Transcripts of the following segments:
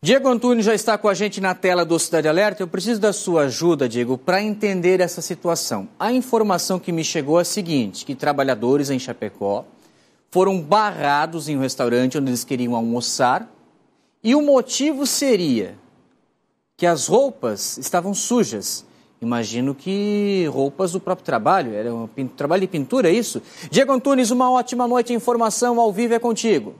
Diego Antunes já está com a gente na tela do Cidade Alerta. Eu preciso da sua ajuda, Diego, para entender essa situação. A informação que me chegou é a seguinte: que trabalhadores em Chapecó foram barrados em um restaurante onde eles queriam almoçar e o motivo seria que as roupas estavam sujas. Imagino que roupas do próprio trabalho, era um trabalho de pintura, é isso? Diego Antunes, uma ótima noite. Informação ao vivo é contigo.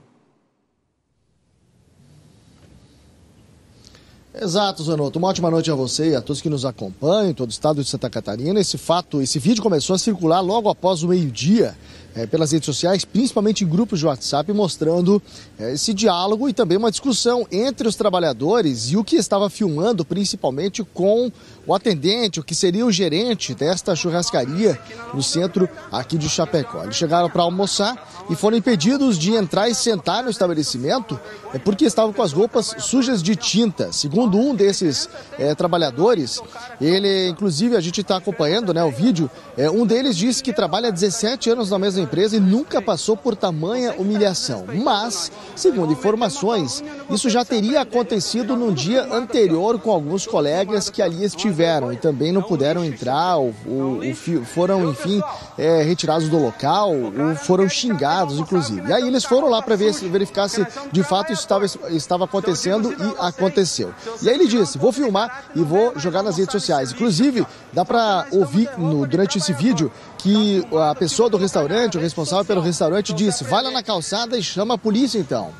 Exato, Zanotto. Uma ótima noite a você e a todos que nos acompanham, todo o estado de Santa Catarina. Esse fato, esse vídeo começou a circular logo após o meio-dia é, pelas redes sociais, principalmente em grupos de WhatsApp, mostrando é, esse diálogo e também uma discussão entre os trabalhadores e o que estava filmando, principalmente com o atendente, o que seria o gerente desta churrascaria no centro aqui de Chapecó. Eles chegaram para almoçar e foram impedidos de entrar e sentar no estabelecimento é, porque estavam com as roupas sujas de tinta. Segundo um desses é, trabalhadores, ele, inclusive, a gente está acompanhando né, o vídeo, é, um deles disse que trabalha há 17 anos na mesma empresa e nunca passou por tamanha humilhação. Mas, segundo informações, isso já teria acontecido num dia anterior com alguns colegas que ali estiveram e também não puderam entrar, ou, ou, ou foram, enfim, é, retirados do local, ou foram xingados, inclusive. E aí eles foram lá para ver, verificar se de fato isso estava, estava acontecendo e aconteceu. E aí ele disse: vou filmar e vou jogar nas redes sociais. Inclusive, dá para ouvir no, durante esse vídeo que a pessoa do restaurante, o responsável pelo restaurante, disse: vai lá na calçada e chama a polícia então.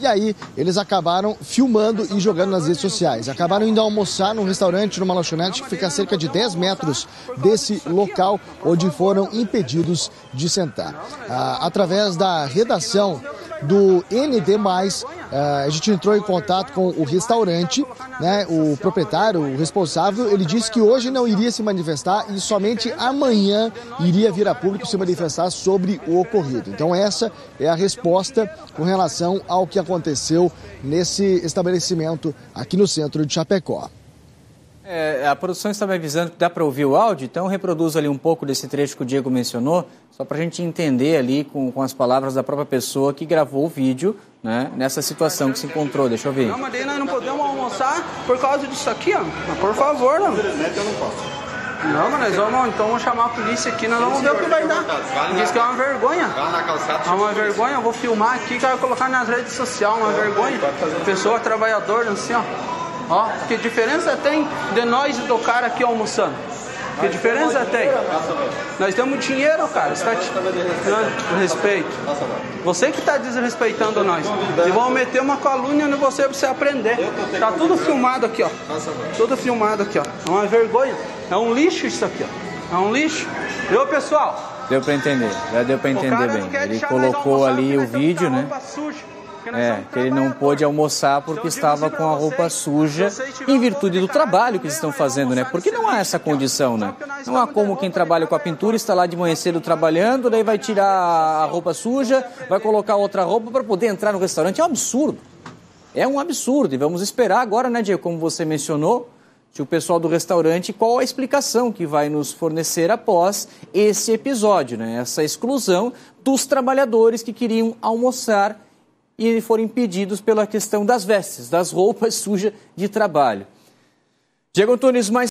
E aí eles acabaram filmando e jogando nas redes sociais. Acabaram indo almoçar num restaurante, numa lanchonete que fica a cerca de 10 metros desse local onde foram impedidos de sentar. Ah, através da redação do ND+, a gente entrou em contato com o restaurante, né, o proprietário, o responsável, ele disse que hoje não iria se manifestar e somente amanhã iria vir a público se manifestar sobre o ocorrido. Então essa é a resposta com relação ao que aconteceu nesse estabelecimento aqui no centro de Chapecó. É, a produção está me avisando que dá para ouvir o áudio, então reproduz ali um pouco desse trecho que o Diego mencionou, só para a gente entender ali com, com as palavras da própria pessoa que gravou o vídeo, né, nessa situação que se encontrou. Deixa eu ver. Não, mas daí nós não podemos almoçar por causa disso aqui, ó. Mas por favor, não. eu não posso. Não, mas nós vamos, então vamos chamar a polícia aqui, nós vamos ver o que vai dar. Diz que é uma vergonha. É uma vergonha, eu vou filmar aqui, quero colocar nas redes sociais, uma vergonha. Pessoa trabalhadora, assim, ó. Ó, que diferença tem de nós e do cara aqui almoçando? Que diferença tem? Nós temos dinheiro, cara. Você está te... respeito. Você que está desrespeitando nós. E vão meter uma calúnia no você para você aprender. Tá tudo filmado aqui, ó. Tudo filmado aqui, ó. É uma vergonha. É um lixo isso aqui, ó. É um lixo. Viu, pessoal? Deu para entender. Já deu para entender bem. Ele colocou ali o vídeo, né? É, que ele não pôde almoçar porque estava com a roupa suja em virtude do trabalho que eles estão fazendo, né? Porque não há essa condição, né? Não há como quem trabalha com a pintura está lá de manhã cedo trabalhando, daí vai tirar a roupa suja, vai colocar outra roupa para poder entrar no restaurante. É um absurdo. É um absurdo. E vamos esperar agora, né, Diego, como você mencionou, o pessoal do restaurante qual a explicação que vai nos fornecer após esse episódio, né? Essa exclusão dos trabalhadores que queriam almoçar e foram impedidos pela questão das vestes, das roupas sujas de trabalho. Diego Antunes, mais